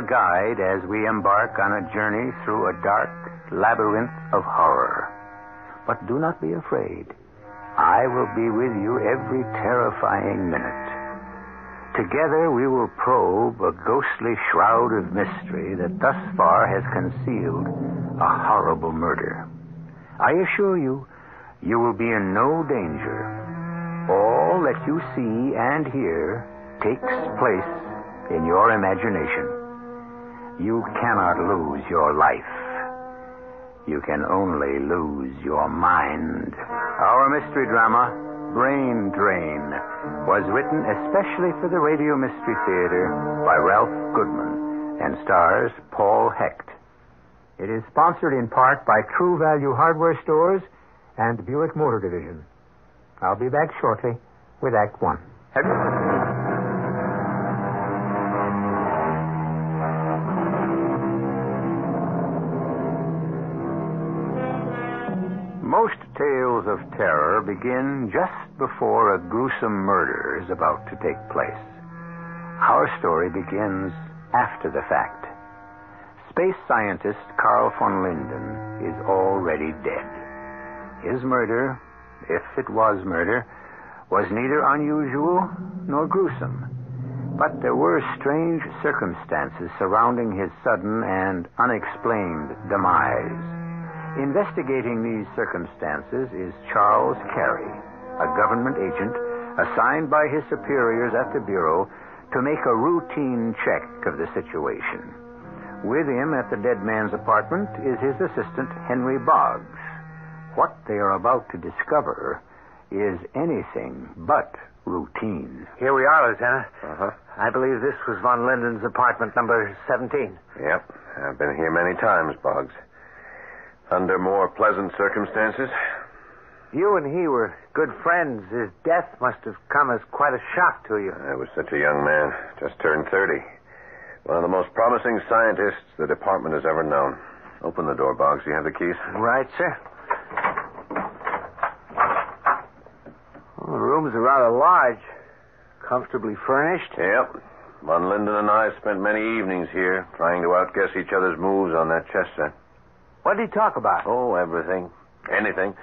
your guide as we embark on a journey through a dark labyrinth of horror. But do not be afraid. I will be with you every terrifying minute. Together we will probe a ghostly shroud of mystery that thus far has concealed a horrible murder. I assure you, you will be in no danger. All that you see and hear takes place in your imagination. You cannot lose your life. You can only lose your mind. Our mystery drama, Brain Drain, was written especially for the Radio Mystery Theater by Ralph Goodman and stars Paul Hecht. It is sponsored in part by True Value Hardware Stores and Buick Motor Division. I'll be back shortly with Act One. Terror begin just before a gruesome murder is about to take place. Our story begins after the fact. Space scientist Carl von Linden is already dead. His murder, if it was murder, was neither unusual nor gruesome. But there were strange circumstances surrounding his sudden and unexplained demise. Investigating these circumstances is Charles Carey, a government agent assigned by his superiors at the Bureau to make a routine check of the situation. With him at the dead man's apartment is his assistant, Henry Boggs. What they are about to discover is anything but routine. Here we are, Lieutenant. Uh-huh. I believe this was von Linden's apartment number 17. Yep. I've been here many times, Boggs. Under more pleasant circumstances. You and he were good friends. His death must have come as quite a shock to you. I was such a young man, just turned 30. One of the most promising scientists the department has ever known. Open the door, Boggs. You have the keys? Right, sir. Well, the rooms are rather large, comfortably furnished. Yep. Von Linden and I spent many evenings here trying to outguess each other's moves on that chess set. What did he talk about? Oh, everything. Anything.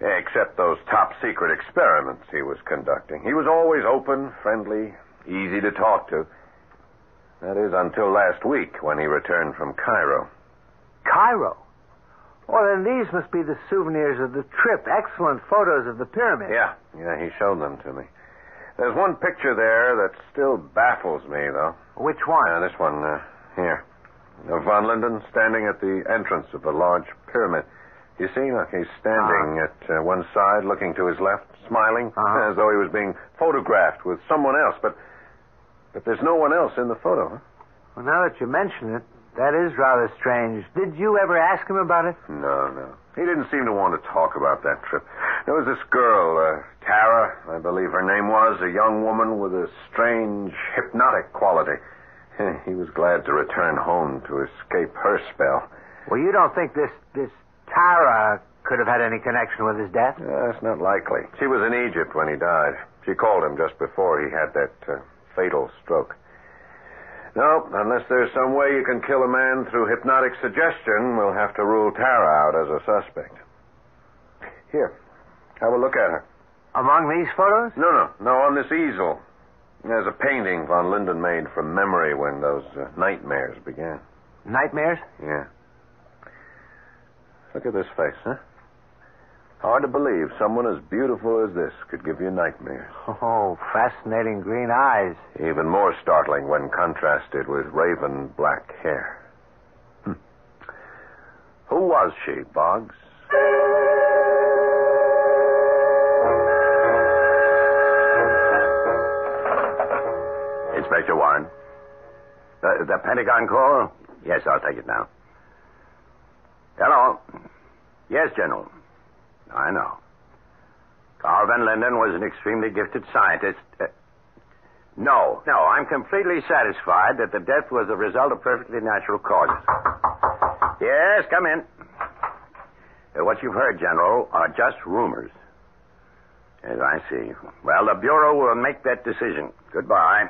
Except those top secret experiments he was conducting. He was always open, friendly, easy to talk to. That is until last week when he returned from Cairo. Cairo. Well, then these must be the souvenirs of the trip. Excellent photos of the pyramid. Yeah, yeah, he showed them to me. There's one picture there that still baffles me, though. Which one? Uh, this one, uh, here. Of Von Linden standing at the entrance of the large pyramid. You see, look, he's standing at uh, one side, looking to his left, smiling, Uh-huh. as though he was being photographed with someone else. But, but there's no one else in the photo. Huh? Well, now that you mention it, that is rather strange. Did you ever ask him about it? No, no. He didn't seem to want to talk about that trip. There was this girl, uh, Tara, I believe her name was, a young woman with a strange hypnotic quality. He was glad to return home to escape her spell. Well, you don't think this this Tara could have had any connection with his death? Uh, that's not likely. She was in Egypt when he died. She called him just before he had that uh, fatal stroke. No, unless there's some way you can kill a man through hypnotic suggestion, we'll have to rule Tara out as a suspect. Here, have a look at her. Among these photos? No, no, no, on this easel. There's a painting von Linden made from memory when those uh, nightmares began. Nightmares? Yeah. Look at this face, huh? Hard to believe someone as beautiful as this could give you nightmares. Oh, fascinating green eyes. Even more startling when contrasted with raven black hair. Hmm. Who was she, Boggs? Inspector Warren. The, the Pentagon call? Yes, I'll take it now. Hello. Yes, General. I know. Carl von Linden was an extremely gifted scientist. Uh, no, no, I'm completely satisfied that the death was the result of perfectly natural causes. Yes, come in. Uh, what you've heard, General, are just rumors. Yes, I see. Well, the Bureau will make that decision. Goodbye.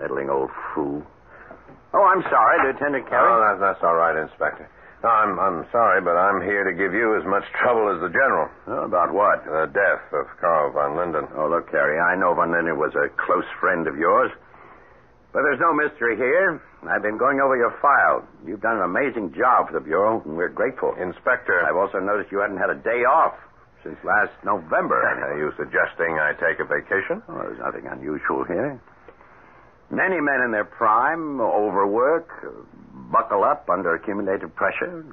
Meddling old fool. Oh, I'm sorry, Lieutenant Carey. Oh, that, that's all right, Inspector. No, I'm, I'm sorry, but I'm here to give you as much trouble as the General. Oh, about what? The death of Carl von Linden. Oh, look, Carey, I know Von Linden was a close friend of yours. But there's no mystery here. I've been going over your file. You've done an amazing job for the Bureau, and we're grateful. Inspector. I've also noticed you hadn't had a day off since last November. Are you suggesting I take a vacation? Oh, there's nothing unusual here. Many men in their prime overwork, buckle up under accumulated pressure,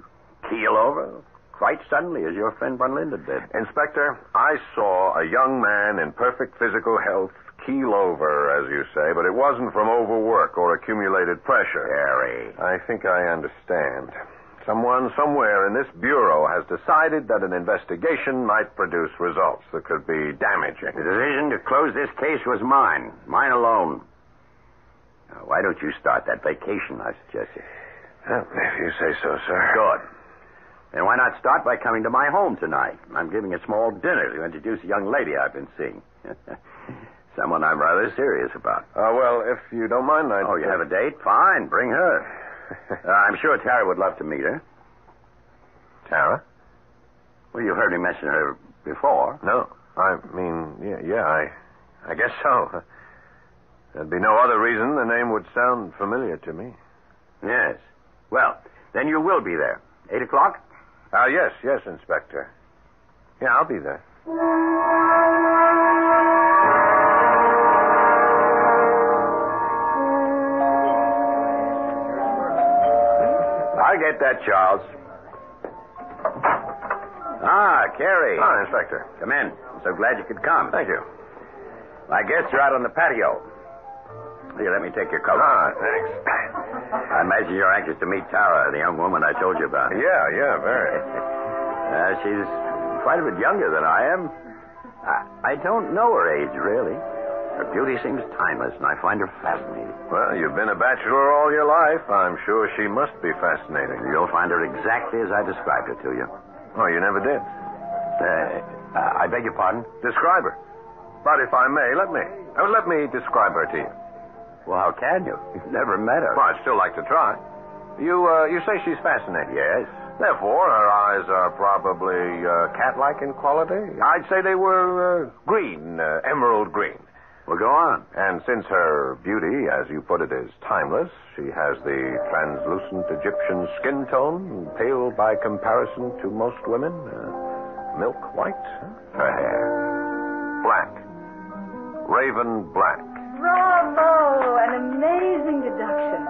keel over, quite suddenly, as your friend Von Linden did. Inspector, I saw a young man in perfect physical health keel over, as you say, but it wasn't from overwork or accumulated pressure. Harry. I think I understand. Someone somewhere in this bureau has decided that an investigation might produce results that could be damaging. The decision to close this case was mine, mine alone. Now, why don't you start that vacation I suggested? Well, if you say so, sir. Good. Then why not start by coming to my home tonight? I'm giving a small dinner to introduce a young lady I've been seeing. Someone I'm rather serious about. Uh, well, if you don't mind, I'd... Oh, you have a date? Fine, bring her. uh, I'm sure Tara would love to meet her. Tara? Well, you've heard me mention her before. No. I mean, yeah, yeah, I, I guess so. There'd be no other reason the name would sound familiar to me. Yes. Well, then you will be there. Eight o'clock? Uh, yes, yes, Inspector. Yeah, I'll be there. I'll get that, Charles. Ah, Carey. Ah, Inspector. Come in. I'm so glad you could come. Thank you. I guess you're out on the patio. Here, let me take your coat. Ah, thanks. I imagine you're anxious to meet Tara, the young woman I told you about. Yeah, yeah, very. Uh, she's quite a bit younger than I am. I, I don't know her age, really. Her beauty seems timeless, and I find her fascinating. Well, you've been a bachelor all your life. I'm sure she must be fascinating. You'll find her exactly as I described her to you. Oh, you never did. Uh, uh, I beg your pardon? Describe her. But if I may, let me. Uh, let me describe her to you. Well, how can you? You've never met her. Well, I'd still like to try. You, uh, you say she's fascinating. Yes. Therefore, her eyes are probably uh, cat-like in quality. I'd say they were uh, green, uh, emerald green. Well, go on. And since her beauty, as you put it, is timeless, she has the translucent Egyptian skin tone, pale by comparison to most women. Uh, milk white. Her hair. Black. Raven black. Bravo! An amazing deduction.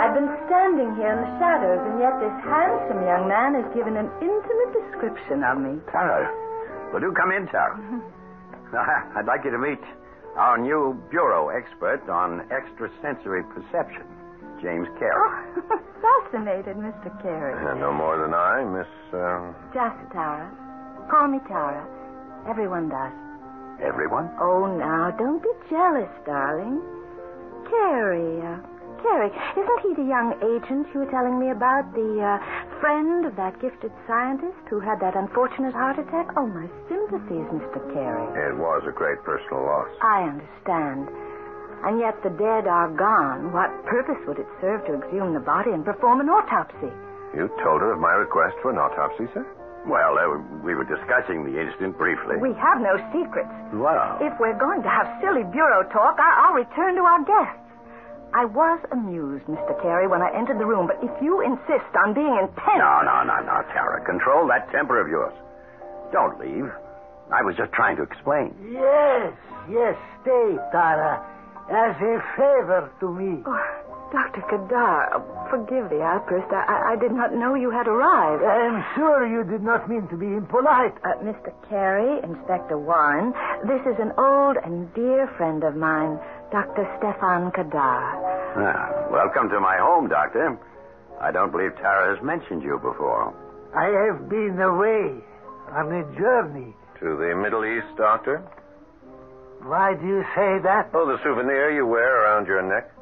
I've been standing here in the shadows, and yet this handsome young man has given an intimate description of me. Tara. will you come in, Tara. I'd like you to meet our new bureau expert on extrasensory perception, James Carey. Oh, fascinated, Mr. Carey. Uh, no more than I, Miss. Uh... Just Tara. Call me Tara. Everyone does. Everyone? Oh, now, don't be jealous, darling. Carey, uh, Carey, isn't he the young agent you were telling me about? The uh, friend of that gifted scientist who had that unfortunate heart attack? Oh, my sympathies, Mr. Carey. It was a great personal loss. I understand. And yet the dead are gone. What purpose would it serve to exhume the body and perform an autopsy? You told her of my request for an autopsy, sir? Well, uh, we were discussing the incident briefly. We have no secrets. Well. If we're going to have silly bureau talk, I- I'll return to our guests. I was amused, Mr. Carey, when I entered the room, but if you insist on being intense. No, no, no, no, Tara. Control that temper of yours. Don't leave. I was just trying to explain. Yes, yes, stay, Tara, as a favor to me. Oh, Dr. Kadar, forgive the outburst. I, I did not know you had arrived. I'm sure you did not mean to be impolite. Uh, Mr. Carey, Inspector Warren, this is an old and dear friend of mine, Dr. Stefan Kadar. Ah, welcome to my home, Doctor. I don't believe Tara has mentioned you before. I have been away on a journey. To the Middle East, Doctor? Why do you say that? Oh, the souvenir you wear around your neck.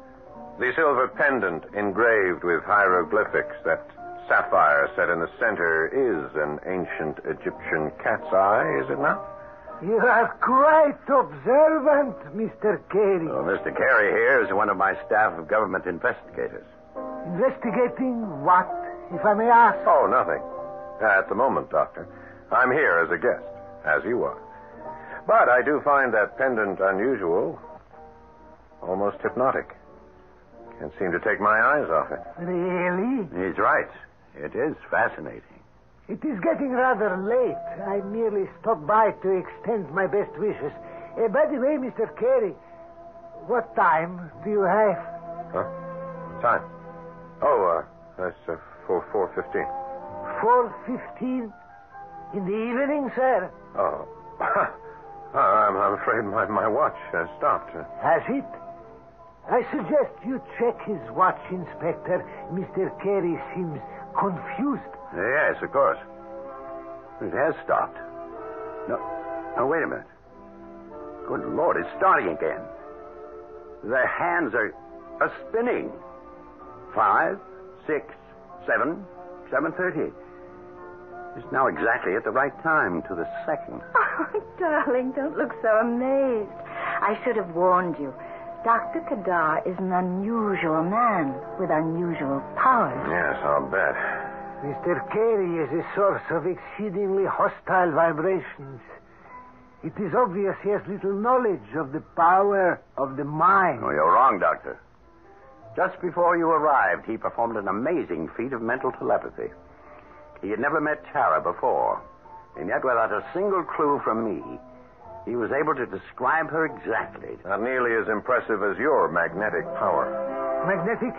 The silver pendant engraved with hieroglyphics. That sapphire set in the center is an ancient Egyptian cat's eye, is it not? You are quite observant, Mr. Carey. Well, Mr. Carey here is one of my staff of government investigators. Investigating what, if I may ask? Oh, nothing. At the moment, Doctor. I'm here as a guest, as you are. But I do find that pendant unusual, almost hypnotic. Can't seem to take my eyes off it. Really? He's right. It is fascinating. It is getting rather late. I merely stopped by to extend my best wishes. Uh, by the way, Mr. Carey, what time do you have? Huh? Time? Oh, uh, that's uh, four four fifteen. Four fifteen in the evening, sir. Oh, I'm, I'm afraid my, my watch has stopped. Has it? I suggest you check his watch, Inspector. Mr. Carey seems confused. Yes, of course. It has stopped. No, no, wait a minute. Good Lord, it's starting again. The hands are, are spinning. Five, six, seven, seven thirty. It's now exactly at the right time to the second. Oh, darling, don't look so amazed. I should have warned you. Dr. Kadar is an unusual man with unusual powers. Yes, I'll bet. Mr. Carey is a source of exceedingly hostile vibrations. It is obvious he has little knowledge of the power of the mind. Oh, you're wrong, Doctor. Just before you arrived, he performed an amazing feat of mental telepathy. He had never met Tara before, and yet without a single clue from me, he was able to describe her exactly. Not nearly as impressive as your magnetic power. Magnetic?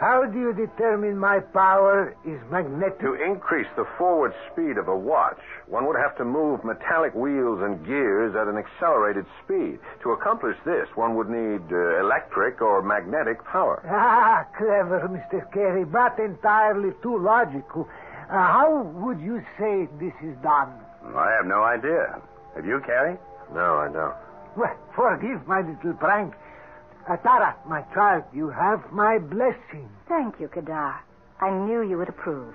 How do you determine my power is magnetic? To increase the forward speed of a watch, one would have to move metallic wheels and gears at an accelerated speed. To accomplish this, one would need uh, electric or magnetic power. Ah, clever, Mr. Carey, but entirely too logical. Uh, how would you say this is done? I have no idea. Have you, Carey? No, I don't. Well, forgive my little prank. Uh, Tara, my child, you have my blessing. Thank you, Kadar. I knew you would approve.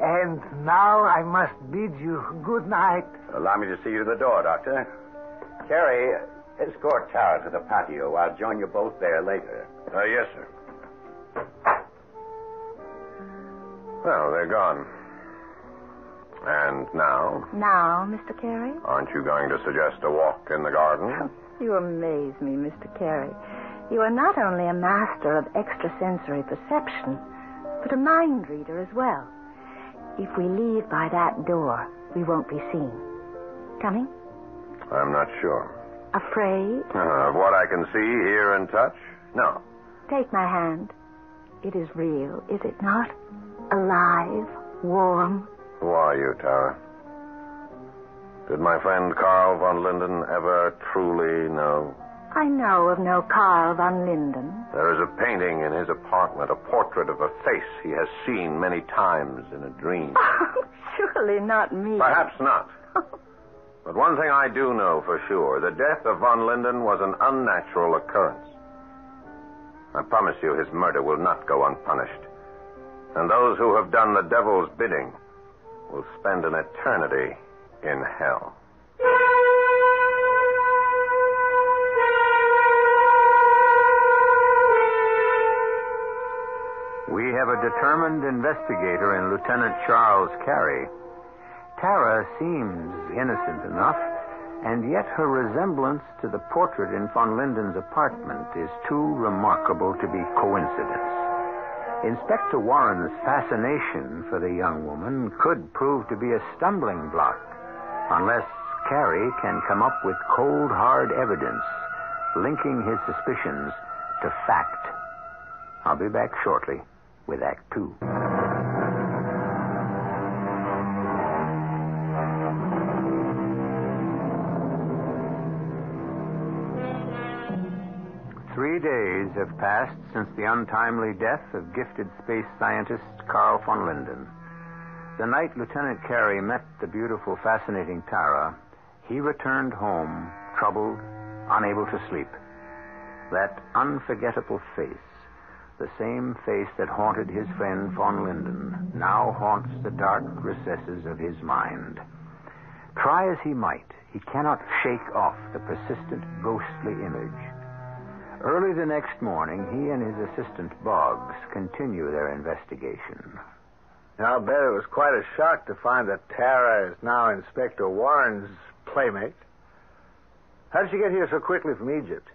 And now I must bid you good night. Allow me to see you to the door, Doctor. Carey, escort Tara to the patio. I'll join you both there later. Uh, yes, sir. Well, they're gone. And now, Now, Mr. Carey? aren't you going to suggest a walk in the garden? You amaze me, Mr. Carey. You are not only a master of extrasensory perception, but a mind reader as well. If we leave by that door, we won't be seen. Coming? I'm not sure. Afraid? Uh, of what I can see, hear, and touch? No. Take my hand. It is real, is it not? Alive, warm. Who are you, Tara? Did my friend Carl von Linden ever truly know? I know of no Carl von Linden. There is a painting in his apartment, a portrait of a face he has seen many times in a dream. Oh, surely not me. Perhaps not. But one thing I do know for sure the death of von Linden was an unnatural occurrence. I promise you his murder will not go unpunished. And those who have done the devil's bidding will spend an eternity in hell. We have a determined investigator in Lieutenant Charles Carey. Tara seems innocent enough, and yet her resemblance to the portrait in von Linden's apartment is too remarkable to be coincidence. Inspector Warren's fascination for the young woman could prove to be a stumbling block unless Carey can come up with cold, hard evidence linking his suspicions to fact. I'll be back shortly with Act Two. Three days have passed since the untimely death of gifted space scientist Carl von Linden. The night Lieutenant Carey met the beautiful, fascinating Tara, he returned home, troubled, unable to sleep. That unforgettable face, the same face that haunted his friend von Linden, now haunts the dark recesses of his mind. Try as he might, He cannot shake off the persistent ghostly image. Early the next morning, he and his assistant Boggs continue their investigation. I'll bet it was quite a shock to find that Tara is now Inspector Warren's playmate. How did she get here so quickly from Egypt?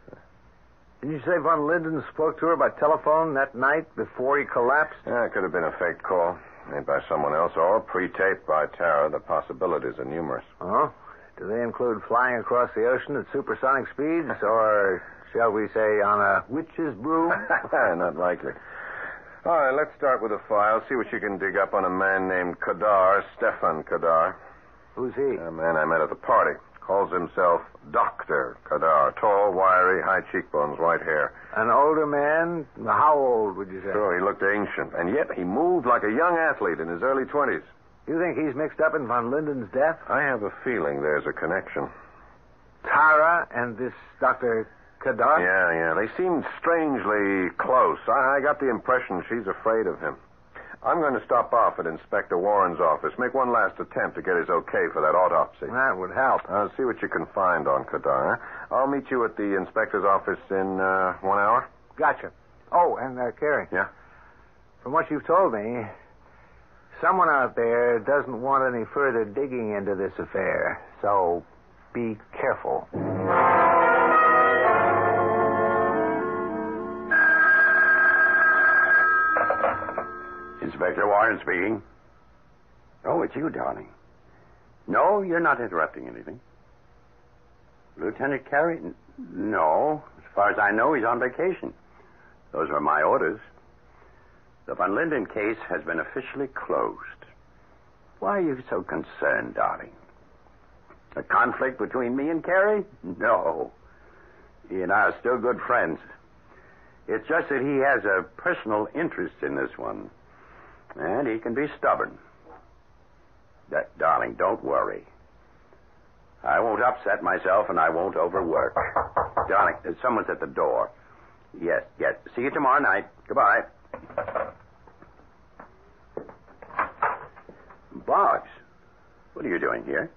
Didn't you say Von Linden spoke to her by telephone that night before he collapsed? Yeah, it could have been a fake call made by someone else or pre-taped by Tara. The possibilities are numerous. Oh? Do they include flying across the ocean at supersonic speeds, or shall we say on a witch's broom? Not likely. All right, let's start with a file. See what you can dig up on a man named Kadar, Stefan Kadar. Who's he? A man I met at the party. Calls himself Dr. Kadar. Tall, wiry, high cheekbones, white hair. An older man? How old would you say? Sure, he looked ancient, and yet he moved like a young athlete in his early 20s. You think he's mixed up in Von Linden's death? I have a feeling there's a connection. Tara and this Dr. Yeah, yeah. They seem strangely close. I, I got the impression she's afraid of him. I'm going to stop off at Inspector Warren's office, make one last attempt to get his okay for that autopsy. That would help. I'll see what you can find on Kadar. I'll meet you at the inspector's office in uh, one hour. Gotcha. Oh, and uh, Carey. Yeah? From what you've told me, someone out there doesn't want any further digging into this affair. So be careful. Inspector Warren speaking. Oh, it's you, darling. No, you're not interrupting anything. Lieutenant Carey? No. As far as I know, he's on vacation. Those were my orders. The von Linden case has been officially closed. Why are you so concerned, darling? A conflict between me and Carey? No. He and I are still good friends. It's just that he has a personal interest in this one. And he can be stubborn. That, darling, don't worry. I won't upset myself and I won't overwork. darling, someone's at the door. Yes, yes. See you tomorrow night. Goodbye. Boggs, what are you doing here?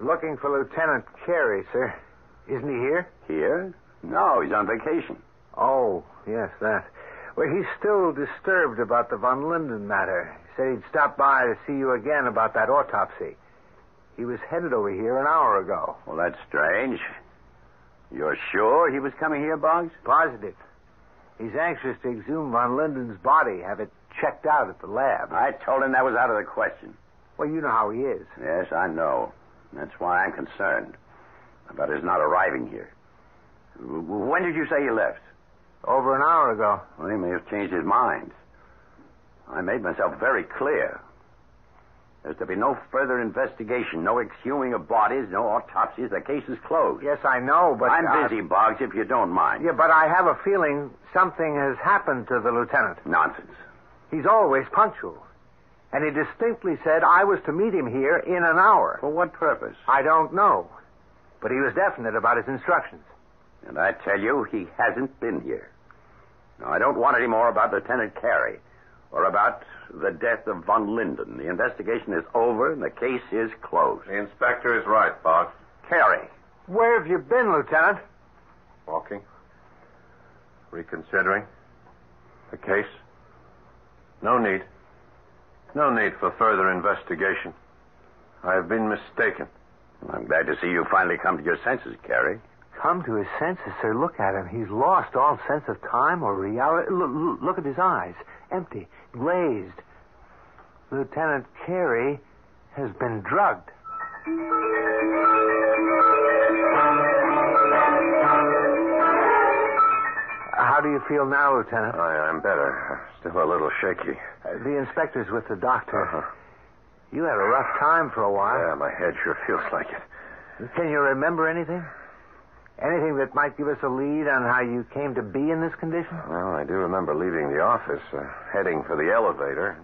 Looking for Lieutenant Carey, sir. Isn't he here? Here? No, he's on vacation. Oh, yes, that. Well, he's still disturbed about the Von Linden matter. He said he'd stop by to see you again about that autopsy. He was headed over here an hour ago. Well, that's strange. You're sure he was coming here, Boggs? Positive. He's anxious to exhume Von Linden's body, have it checked out at the lab. I told him that was out of the question. Well, you know how he is. Yes, I know. That's why I'm concerned about his not arriving here. When did you say he left? Over an hour ago. Well, he may have changed his mind. I made myself very clear. There's to be no further investigation, no exhuming of bodies, no autopsies. The case is closed. Yes, I know, but I'm uh, busy, Boggs, if you don't mind. Yeah, but I have a feeling something has happened to the lieutenant. Nonsense. He's always punctual. And he distinctly said I was to meet him here in an hour. For what purpose? I don't know. But he was definite about his instructions. And I tell you, he hasn't been here. Now, I don't want any more about Lieutenant Carey or about the death of von Linden. The investigation is over and the case is closed. The inspector is right, Boggs. Carey. Where have you been, Lieutenant? Walking. Reconsidering. The case. No need. No need for further investigation. I have been mistaken. I'm glad to see you finally come to your senses, Carey. Come to his senses, sir. Look at him. He's lost all sense of time or reality. Look, look at his eyes. Empty, glazed. Lieutenant Carey has been drugged. How do you feel now, Lieutenant? I, I'm better. Still a little shaky. Uh, the inspector's with the doctor. Uh-huh. You had a rough time for a while. Yeah, my head sure feels like it. Can you remember anything? Anything that might give us a lead on how you came to be in this condition? Well, I do remember leaving the office, uh, heading for the elevator.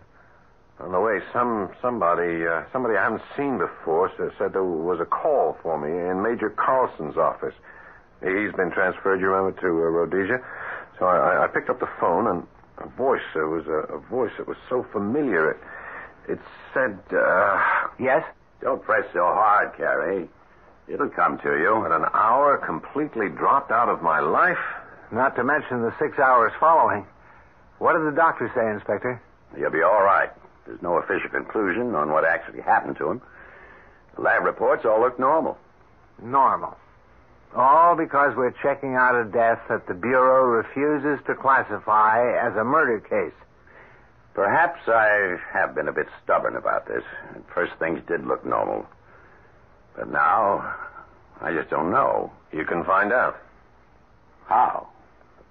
On the way, some somebody uh, somebody I haven't seen before said, said there was a call for me in Major Carlson's office. He's been transferred, you remember, to uh, Rhodesia. So I, I picked up the phone, and a voice. There was a, a voice that was so familiar. It, it said, uh, Yes? Don't press so hard, Carey. It'll come to you. But an hour completely dropped out of my life? Not to mention the six hours following. What did the doctor say, Inspector? You'll be all right. There's no official conclusion on what actually happened to him. The lab reports all look normal. Normal. All because we're checking out a death that the Bureau refuses to classify as a murder case. Perhaps I have been a bit stubborn about this. At first, things did look normal. But now, I just don't know. You can find out. How?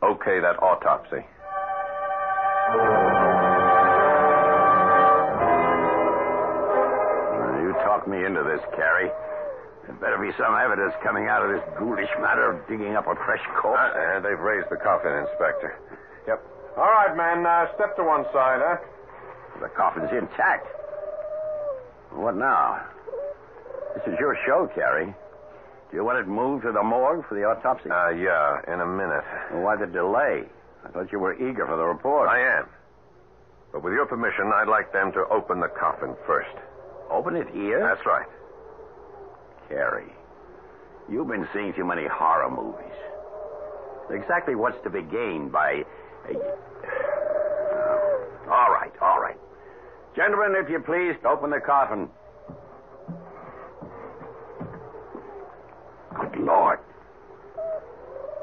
Okay, that autopsy. You talked me into this, Carey. There better be some evidence coming out of this ghoulish matter of digging up a fresh corpse. Uh, they've raised the coffin, Inspector. Yep. All right, man. Uh, step to one side, huh? The coffin's intact. What now? This is your show, Carey. Do you want it moved to the morgue for the autopsy? Uh, yeah, in a minute. Well, why the delay? I thought you were eager for the report. I am. But with your permission, I'd like them to open the coffin first. Open it here? That's right. Carey, you've been seeing too many horror movies. Exactly what's to be gained by. Uh, all right, all right. Gentlemen, if you please, open the coffin.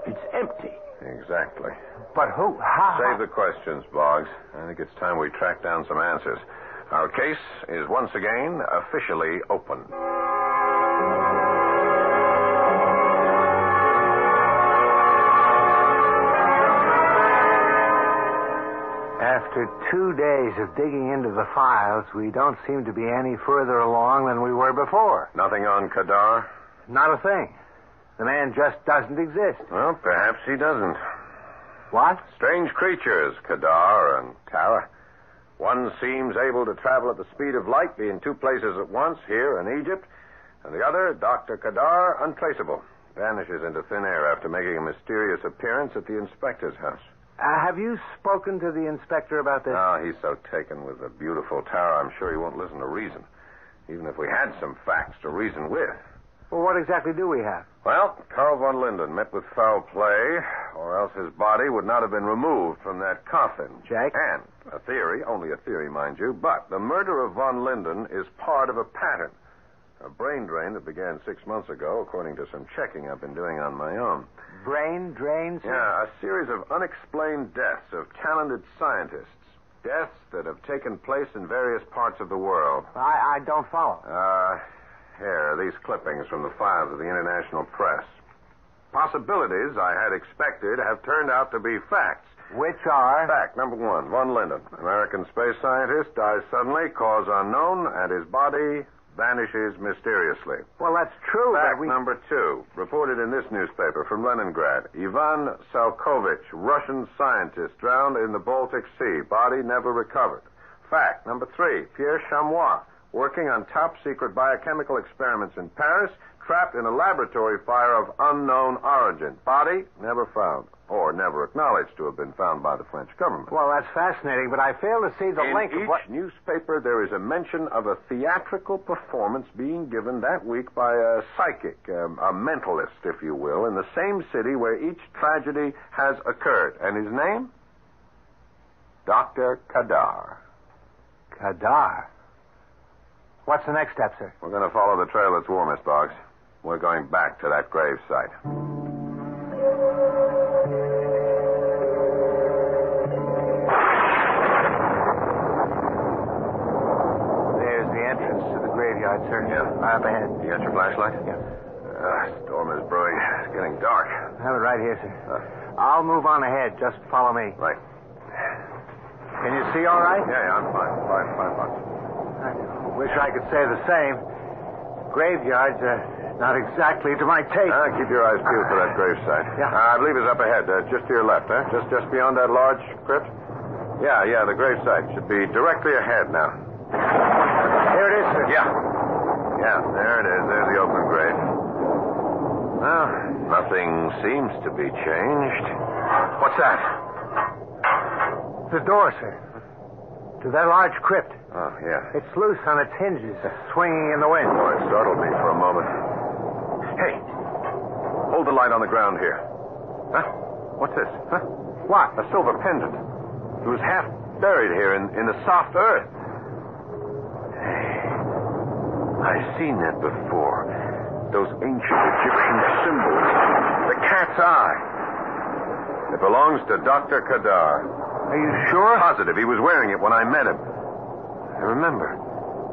It's empty. Exactly. But who? How? Save the questions, Boggs. I think it's time we track down some answers. Our case is once again officially open. After two days of digging into the files, we don't seem to be any further along than we were before. Nothing on Kadar? Not a thing. The man just doesn't exist. Well, perhaps he doesn't. What? Strange creatures, Kadar and Tara. One seems able to travel at the speed of light, be in two places at once, here in Egypt, and the other, Dr. Kadar, untraceable. Vanishes into thin air after making a mysterious appearance at the inspector's house. Uh, have you spoken to the inspector about this? Oh, he's so taken with the beautiful Tara, I'm sure he won't listen to reason. Even if we had some facts to reason with. Well, what exactly do we have? Well, Carl von Linden met with foul play, or else his body would not have been removed from that coffin. Jack? And a theory, only a theory, mind you, but the murder of von Linden is part of a pattern. A brain drain that began six months ago, according to some checking I've been doing on my own. Brain drains? Yeah, a series of unexplained deaths of talented scientists. Deaths that have taken place in various parts of the world. I, I don't follow. Uh, here, these clippings from the files of the international press. Possibilities I had expected have turned out to be facts. Which are? Fact number one von Linden, American space scientist, dies suddenly, cause unknown, and his body vanishes mysteriously. Well, that's true, Fact we... number two, reported in this newspaper from Leningrad. Ivan Salkovich, Russian scientist, drowned in the Baltic Sea. Body never recovered. Fact number three, Pierre Chamois, working on top secret biochemical experiments in Paris, trapped in a laboratory fire of unknown origin. Body never found, or never acknowledged to have been found by the French government. Well, that's fascinating, but I fail to see the In link each what... newspaper, there is a mention of a theatrical performance being given that week by a psychic, um, a mentalist, if you will, in the same city where each tragedy has occurred. And his name? Dr. Kadar. Kadar. What's the next step, sir? We're going to follow the trail that's warmest, Boggs. We're going back to that grave site. There's the entrance to the graveyard, sir. Yeah. Right up ahead. You got your flashlight? Yeah. Uh, storm is brewing. It's getting dark. I have it right here, sir. Uh, I'll move on ahead. Just follow me. right. Can you see all right? Yeah, yeah, I'm fine. Fine, fine, fine. Wish I could say the same. Graveyards are not exactly to my taste. Uh, keep your eyes peeled for that gravesite. Yeah. Uh, I believe it's up ahead, uh, just to your left, huh? Just just beyond that large crypt? Yeah, yeah, the gravesite should be directly ahead now. Here it is, sir. Yeah. Yeah, there it is. There's the open grave. Well, nothing seems to be changed. What's that? The door, sir. To that large crypt. Oh, yeah. It's loose on its hinges, uh, swinging in the wind. Boy, it startled me for a moment. Hey, hold the light on the ground here. Huh? What's this? Huh? What? A silver pendant. It was half buried here in, in the soft earth. Hey, I've seen that before. Those ancient Egyptian symbols. The cat's eye. It belongs to Dr. Kadar. Are you sure? Positive. He was wearing it when I met him. I remember.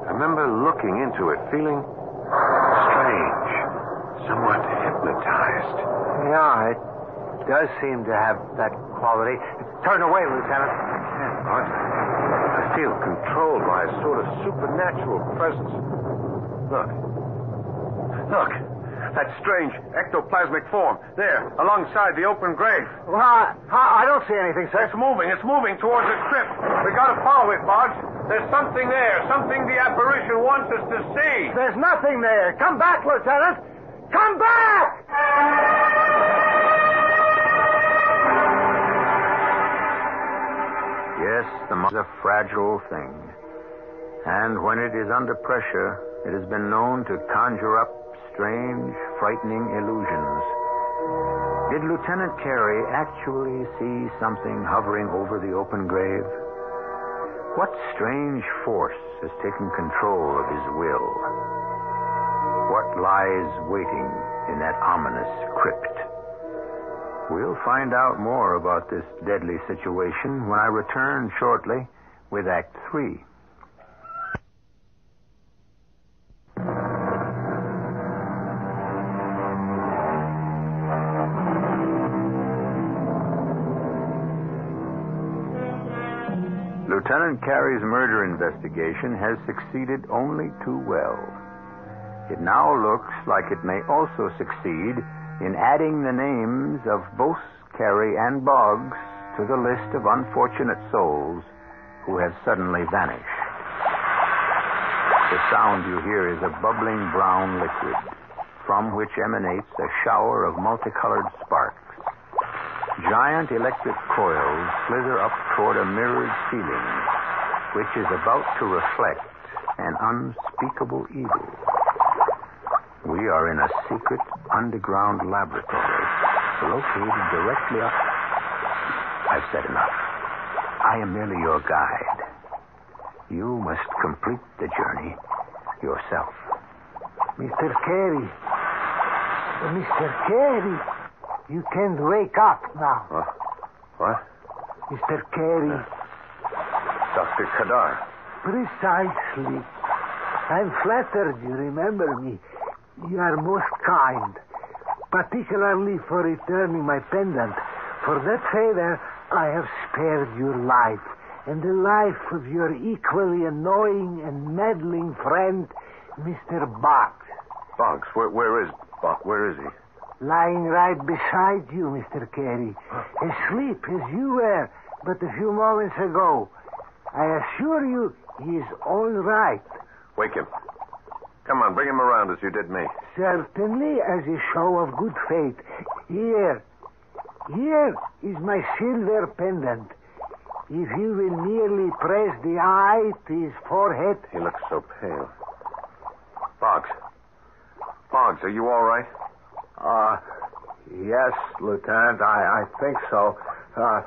I remember looking into it, feeling strange, somewhat hypnotized. Yeah, it does seem to have that quality. Turn away, Lieutenant. What? I feel controlled by a sort of supernatural presence. Look. Look. That strange ectoplasmic form. There, alongside the open grave. Well, I, I don't see anything, sir. It's moving. It's moving towards the crypt. We gotta follow it, Boggs. There's something there. Something the apparition wants us to see. There's nothing there. Come back, Lieutenant. Come back! Yes, the mind is a fragile thing. And when it is under pressure, it has been known to conjure up strange, frightening illusions. Did Lieutenant Carey actually see something hovering over the open grave? What strange force has taken control of his will? What lies waiting in that ominous crypt? We'll find out more about this deadly situation when I return shortly with Act Three. Carey's murder investigation has succeeded only too well. It now looks like it may also succeed in adding the names of both Carey and Boggs to the list of unfortunate souls who have suddenly vanished. The sound you hear is a bubbling brown liquid from which emanates a shower of multicolored sparks. Giant electric coils slither up toward a mirrored ceiling, which is about to reflect an unspeakable evil. We are in a secret underground laboratory located directly up. I've said enough. I am merely your guide. You must complete the journey yourself. Mr. Carey. Uh, Mr. Carey. You can't wake up now. Uh, what? What? Mr. Carey. Uh. Dr. Kadar. Precisely. I'm flattered you remember me. You are most kind, particularly for returning my pendant. For that favor, I have spared your life and the life of your equally annoying and meddling friend, Mr. Boggs. Boggs, where, where is Boggs? Where is he? Lying right beside you, Mr. Carey. Asleep as you were but a few moments ago. I assure you he is all right. Wake him. Come on, bring him around as you did me. Certainly, as a show of good faith. Here. Here is my silver pendant. If you will merely press the eye to his forehead. He looks so pale. Boggs. Boggs, are you all right? Uh, yes, Lieutenant, I, I think so. Uh,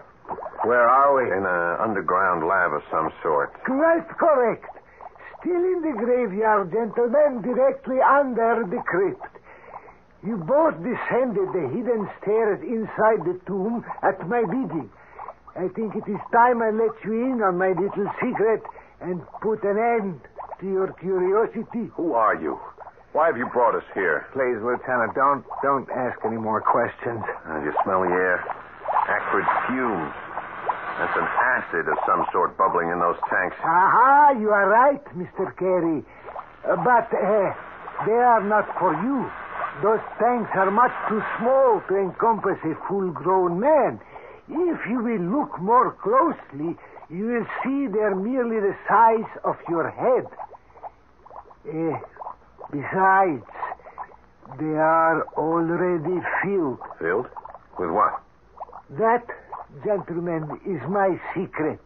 where are we? In an underground lab of some sort. Quite correct. Still in the graveyard, gentlemen, directly under the crypt. You both descended the hidden stairs inside the tomb at my bidding. I think it is time I let you in on my little secret and put an end to your curiosity. Who are you? Why have you brought us here? Please, Lieutenant, don't don't ask any more questions. Uh, you smell the air? Acrid fumes. That's an acid of some sort bubbling in those tanks. Aha, you are right, Mr. Carey. Uh, but uh, they are not for you. Those tanks are much too small to encompass a full grown man. If you will look more closely, you will see they're merely the size of your head. Uh, besides, they are already filled. Filled? With what? That, gentlemen, is my secret.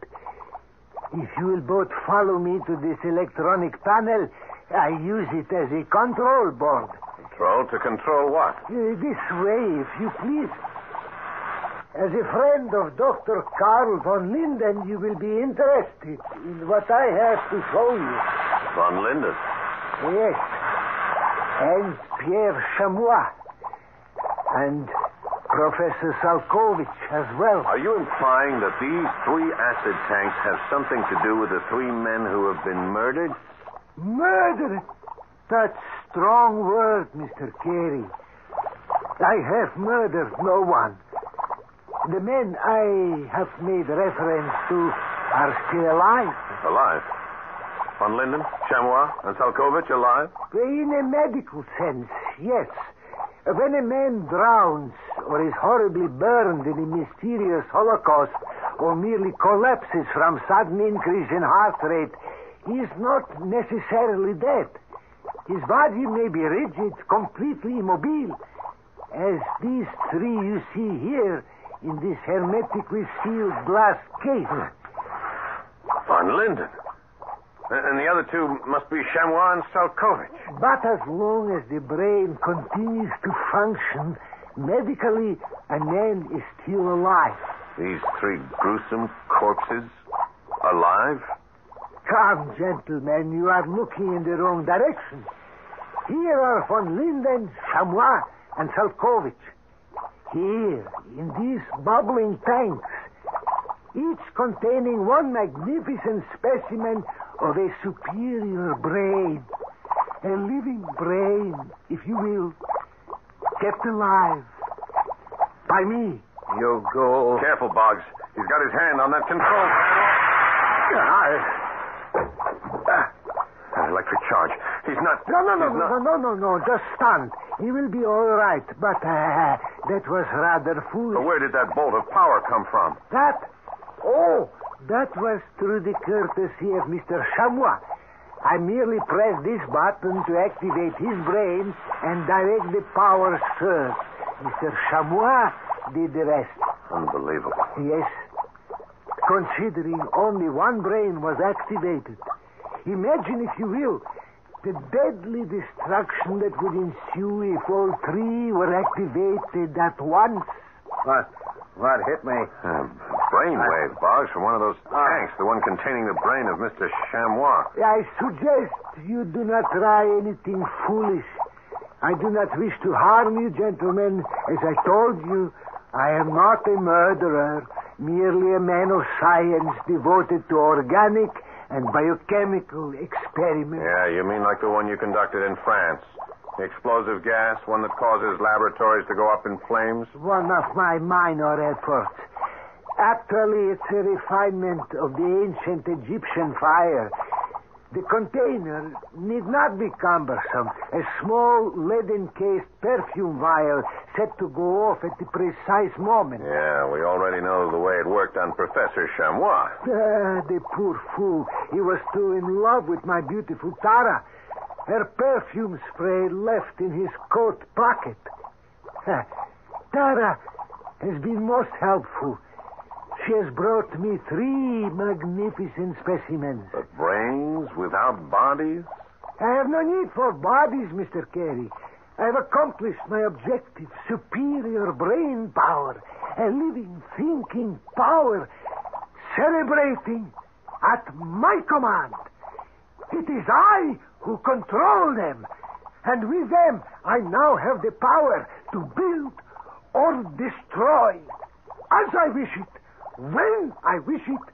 If you will both follow me to this electronic panel, I use it as a control board. control. To control what? Uh, this way, if you please. As a friend of Dr. Karl von Linden, you will be interested in what I have to show you. Von Linden. Yes. And Pierre Chamois. And Professor Salkovich as well. Are you implying that these three acid tanks have something to do with the three men who have been murdered? Murder? That's strong word, Mr. Carey. I have murdered no one. The men I have made reference to are still alive. Alive. Von Linden, Chamois, and Salkovich alive? In a medical sense, yes. When a man drowns or is horribly burned in a mysterious holocaust or merely collapses from sudden increase in heart rate, he is not necessarily dead. His body may be rigid, completely immobile, as these three you see here in this hermetically sealed glass case. Von Linden. And the other two must be Chamois and Salkovich. But as long as the brain continues to function, medically, a man is still alive. These three gruesome corpses alive? Come, gentlemen, you are looking in the wrong direction. Here are von Linden, Chamois, and Salkovich. Here, in these bubbling tanks, each containing one magnificent specimen of a superior brain. A living brain, if you will, kept alive by me. You go. Careful, Boggs. He's got his hand on that control panel. Ah, electric charge. He's not. No, no, no, no, not- no, no, no, just stunned. He will be all right, but uh, that was rather foolish. But where did that bolt of power come from? That? Oh, that was through the courtesy of Mr. Chamois. I merely press this button to activate his brain and direct the power surge. Mr. Chamois did the rest. Unbelievable. Yes. Considering only one brain was activated. Imagine, if you will, the deadly destruction that would ensue if all three were activated at once. What? What hit me? Uh, brainwave, Boggs, from one of those ah. tanks, the one containing the brain of Mr. Chamois. I suggest you do not try anything foolish. I do not wish to harm you, gentlemen. As I told you, I am not a murderer, merely a man of science devoted to organic and biochemical experiments. Yeah, you mean like the one you conducted in France? The explosive gas, one that causes laboratories to go up in flames? One of my minor efforts. Actually, it's a refinement of the ancient Egyptian fire. The container need not be cumbersome. A small lead-encased perfume vial set to go off at the precise moment. Yeah, we already know the way it worked on Professor Chamois. Ah, the poor fool. He was too in love with my beautiful Tara. Her perfume spray left in his coat pocket. Tara has been most helpful. She has brought me three magnificent specimens. But brains without bodies? I have no need for bodies, Mr. Carey. I have accomplished my objective. Superior brain power. A living, thinking power. Celebrating at my command. It is I who control them. And with them, I now have the power to build or destroy. As I wish it. When I wish it.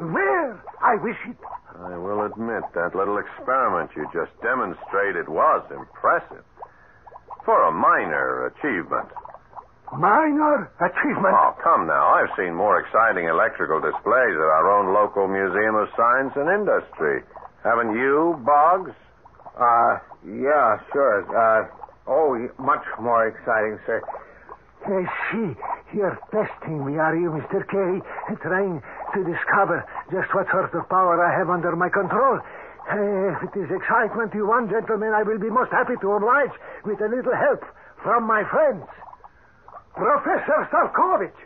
Where I wish it. I will admit that little experiment you just demonstrated was impressive. For a minor achievement. Minor achievement. Oh, come now. I've seen more exciting electrical displays at our own local Museum of Science and Industry. Haven't you, Boggs? Uh, yeah, sure. Uh, oh, much more exciting, sir. I see. You're testing me, are you, Mr. Carey? Trying to discover just what sort of power I have under my control. If it is excitement you want, gentlemen, I will be most happy to oblige with a little help from my friends. Professor Salkovich.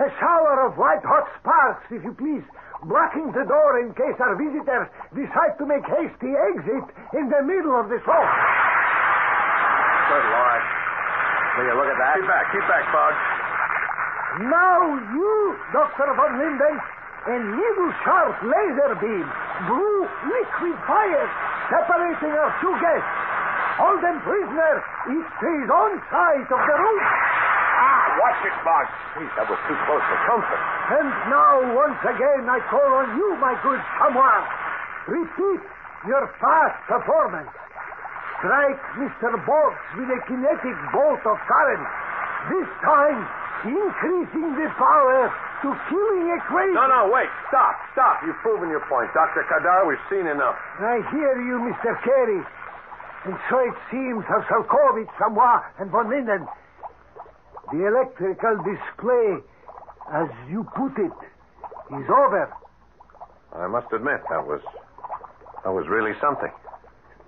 A shower of white hot sparks, if you please, blocking the door in case our visitors decide to make hasty exit in the middle of the show. Good Lord. Will you look at that? Keep back. Keep back, Boggs. Now you, Dr. Von Linden, and little sharp laser beam, blue liquid fire, separating our two guests. Hold them prisoner. Each stays on side of the roof. Ah, watch it, Boggs. Jeez, that was too close for comfort. And now, once again, I call on you, my good chamois. Repeat your past performance. Strike Mr. Boggs with a kinetic bolt of current. This time, increasing the power to killing a crazy. No, no, wait. Stop. Stop. You've proven your point. Dr. Kadar, we've seen enough. I hear you, Mr. Carey. And so it seems of Salkovich, Chamois, and von Linden. The electrical display, as you put it, is over. I must admit, that was. that was really something.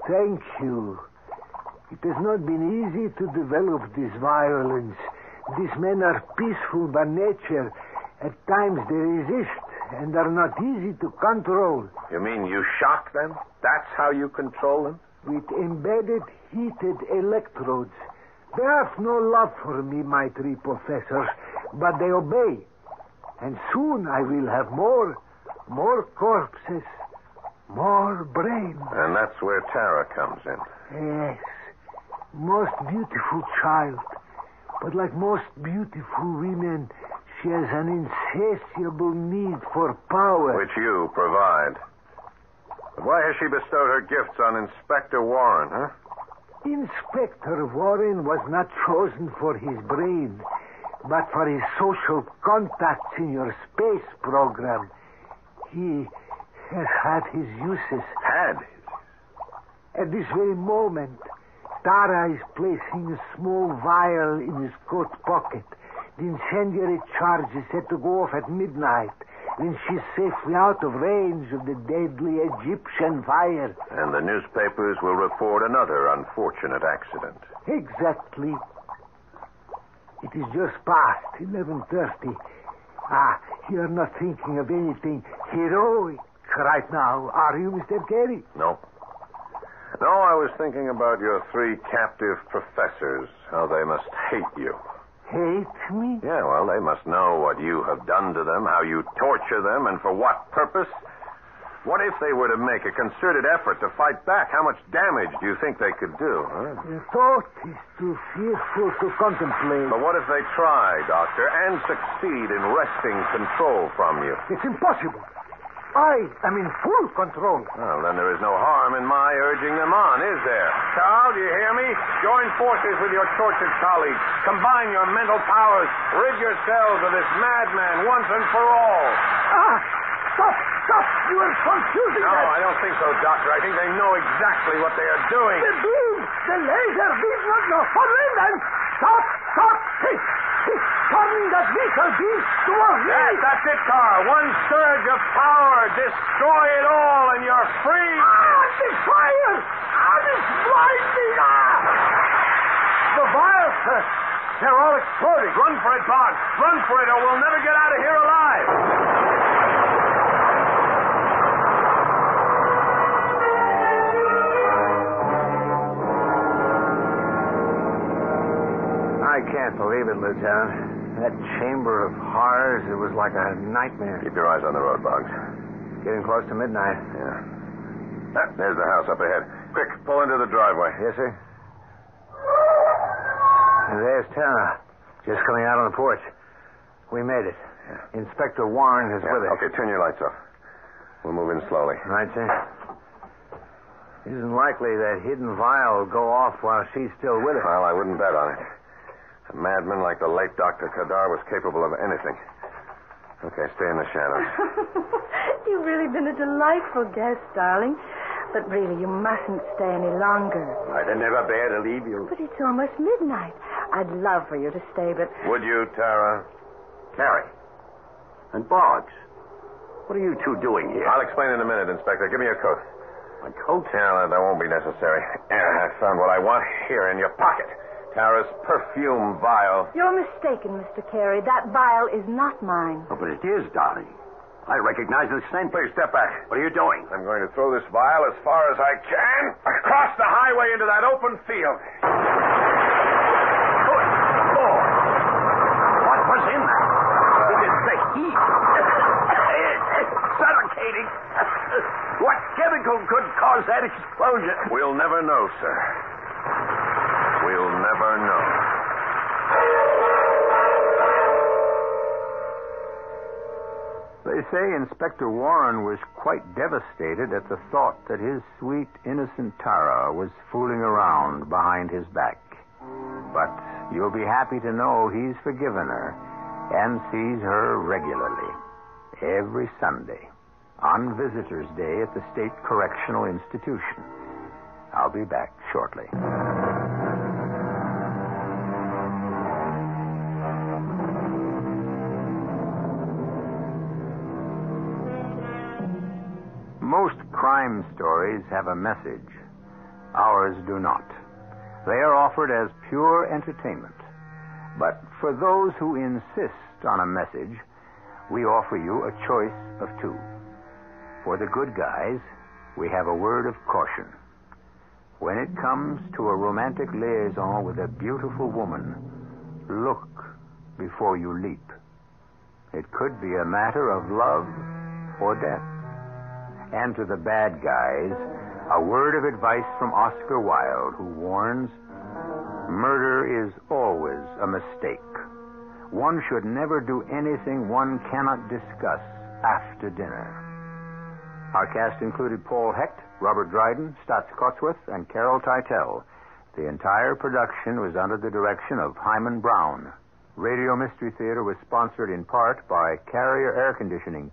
Thank you. It has not been easy to develop this violence. These men are peaceful by nature. At times they resist and are not easy to control. You mean you shock them? That's how you control them? With embedded heated electrodes. They have no love for me, my three professors, but they obey. And soon I will have more, more corpses, more brains. And that's where Tara comes in. Yes, most beautiful child. But like most beautiful women, she has an insatiable need for power. Which you provide. But why has she bestowed her gifts on Inspector Warren, huh? Inspector Warren was not chosen for his brain, but for his social contacts in your space program. He has had his uses. Had? At this very moment, Tara is placing a small vial in his coat pocket. The incendiary charge is set to go off at midnight. Then she's safely out of range of the deadly Egyptian fire. And the newspapers will report another unfortunate accident. Exactly. It is just past 11.30. Ah, you're not thinking of anything heroic right now, are you, Mr. Carey? No. No, I was thinking about your three captive professors, how they must hate you. Hate me? Yeah, well, they must know what you have done to them, how you torture them, and for what purpose. What if they were to make a concerted effort to fight back? How much damage do you think they could do? Huh? The thought is too fearful to contemplate. But what if they try, Doctor, and succeed in wresting control from you? It's impossible. I am in full control. Well, then there is no harm in my urging them on, is there? Carl, do you hear me? Join forces with your tortured colleagues. Combine your mental powers. Rid yourselves of this madman once and for all. Ah! Stop! Stop! You are confusing No, us. I don't think so, Doctor. I think they know exactly what they are doing. The beam! The laser beam! No, no, von Linden! Stop! Stop! Hey, he's turning that missile beam towards me! Yes, that's it, Carl. One surge of power. Destroy it all, and you're free. Ah, the fire! Ah, it's blinding! Ah! The vials, sir. They're all exploding. Run for it, Boggs. Run for it, or we'll never get out of here alive. I can't believe it, Lieutenant. That chamber of horrors, it was like a nightmare. Keep your eyes on the road, Boggs. Getting close to midnight. Yeah. Ah, there's the house up ahead. Quick, pull into the driveway. Yes, sir. And there's Tara, just coming out on the porch. We made it. Inspector Warren is Yeah, with us. Okay, turn your lights off. We'll move in slowly. Right, sir. It isn't likely that hidden vial will go off while she's still with us. Well, I wouldn't bet on it. A madman like the late Dr. Kadar was capable of anything. Okay, stay in the shadows. You've really been a delightful guest, darling. But really, you mustn't stay any longer. I'd never bear to leave you. But it's almost midnight. I'd love for you to stay, but Would you, Tara? Carey. And Boggs. What are you two doing here? I'll explain in a minute, Inspector. Give me your coat. My coat? Yeah, that, that won't be necessary. Yeah, I found what I want here in your pocket. Paris perfume vial. You're mistaken, Mr. Carey. That vial is not mine. Oh, but it is, darling. I recognize the scent. Please step back. What are you doing? I'm going to throw this vial as far as I can across the highway into that open field. What was in that? It is the heat. it's. What chemical could cause that explosion? We'll never know, sir. We'll never know. They say Inspector Warren was quite devastated at the thought that his sweet, innocent Tara was fooling around behind his back. But you'll be happy to know he's forgiven her and sees her regularly, every Sunday, on Visitors' Day at the State Correctional Institution. I'll be back shortly. Most crime stories have a message. Ours do not. They are offered as pure entertainment. But for those who insist on a message, we offer you a choice of two. For the good guys, we have a word of caution. When it comes to a romantic liaison with a beautiful woman, look before you leap. It could be a matter of love or death. And to the bad guys, a word of advice from Oscar Wilde, who warns murder is always a mistake. One should never do anything one cannot discuss after dinner. Our cast included Paul Hecht, Robert Dryden, Staats Cotsworth, and Carol Teitel. The entire production was under the direction of Himan Brown. Radio Mystery Theater was sponsored in part by Carrier Air Conditioning.